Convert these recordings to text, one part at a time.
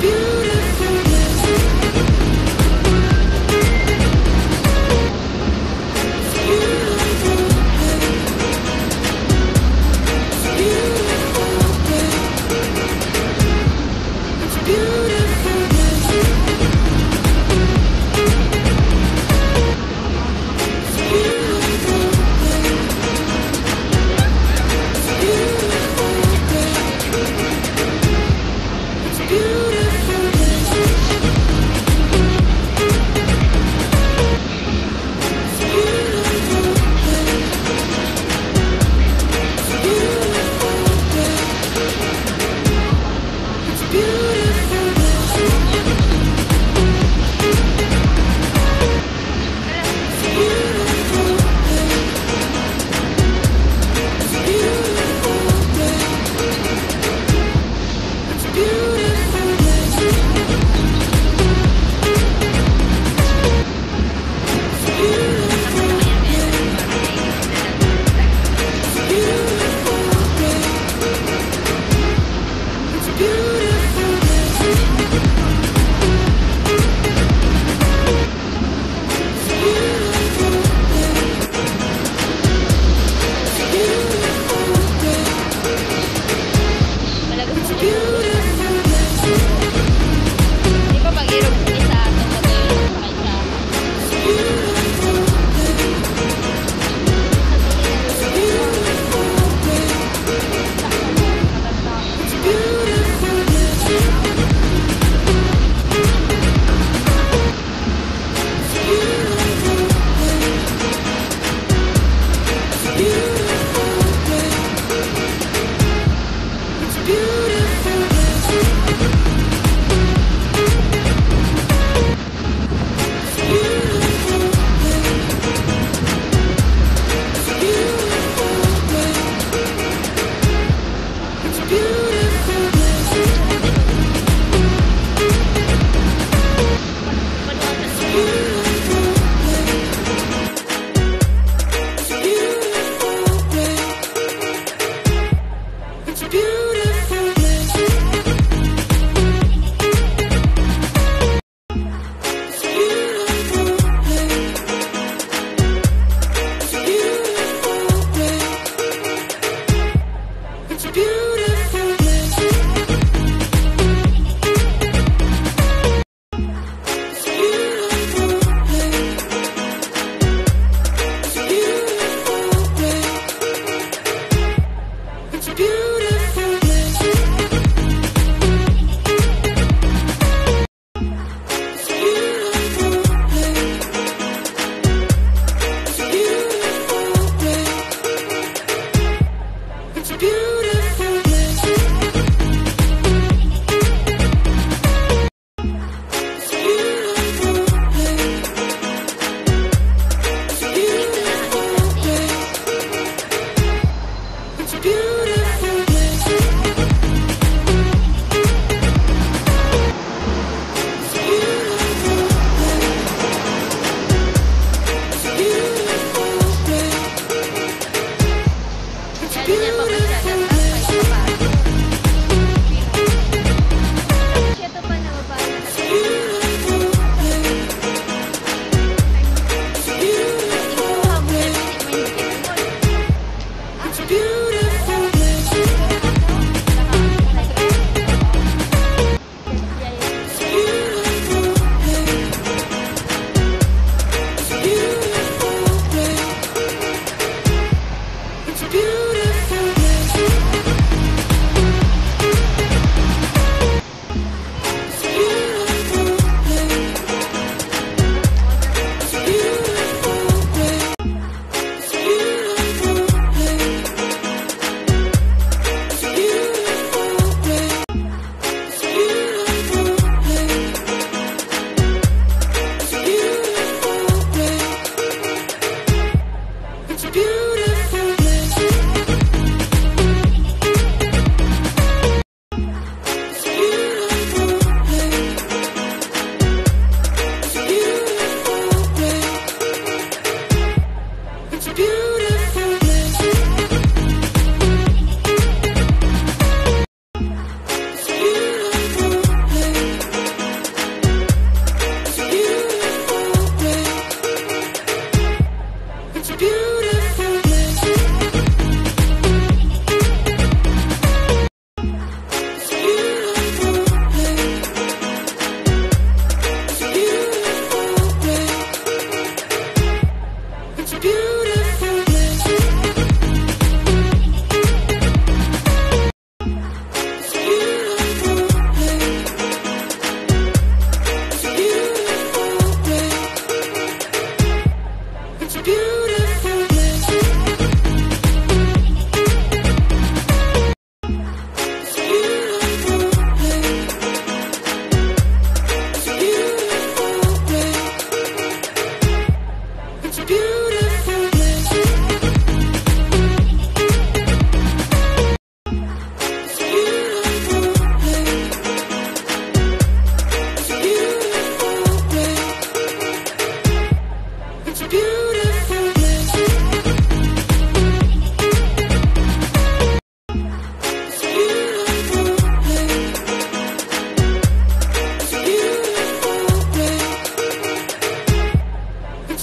beautiful. do do Beautiful. do.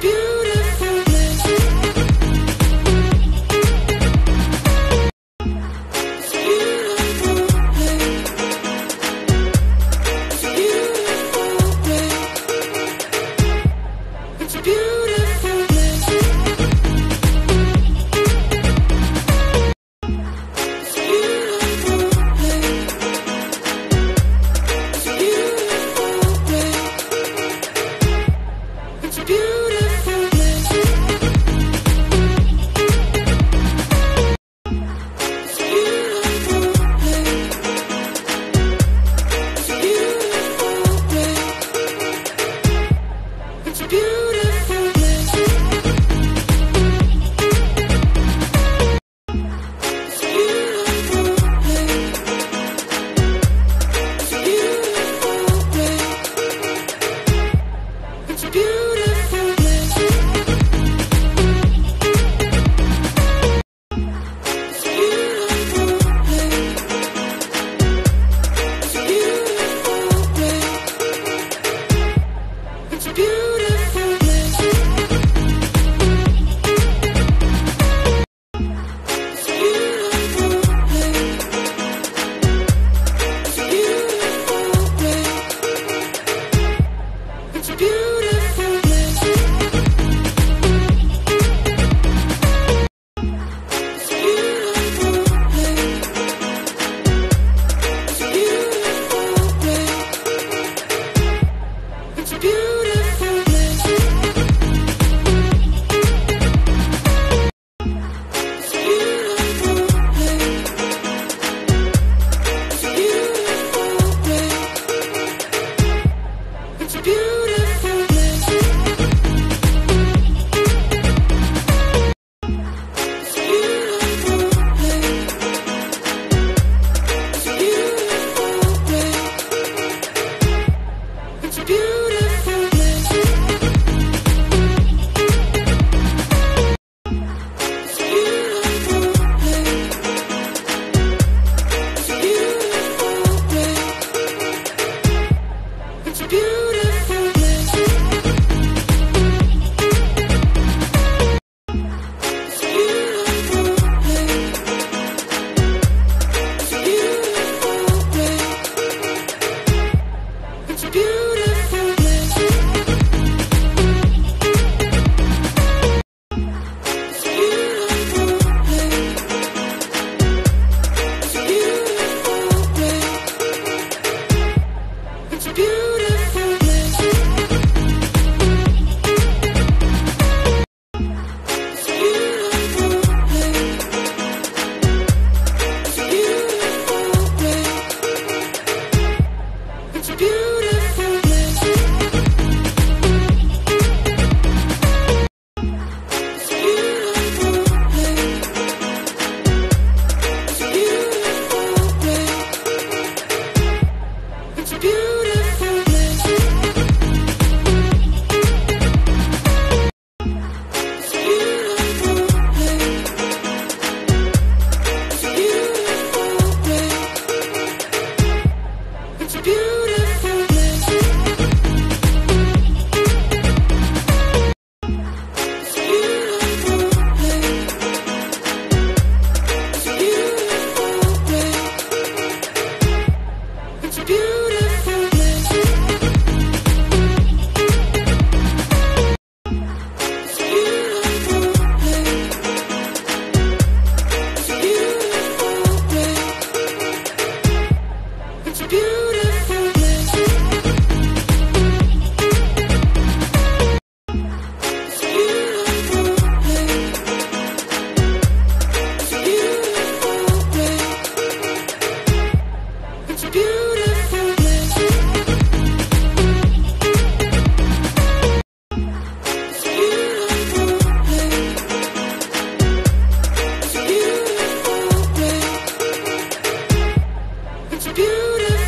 beautiful. beautiful.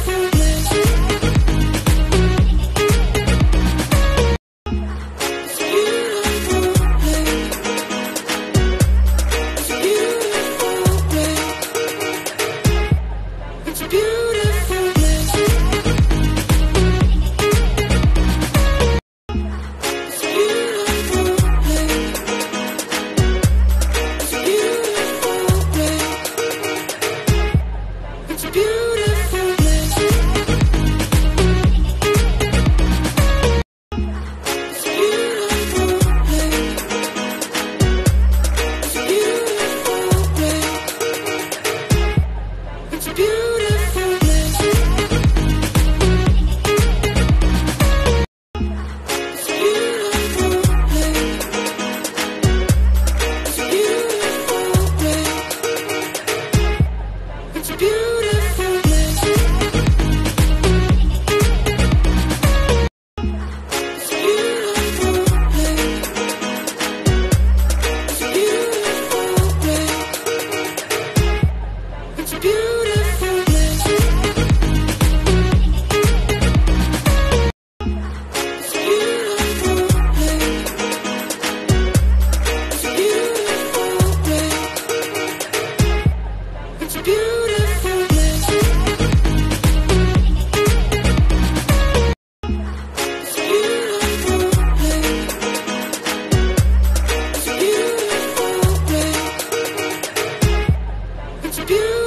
do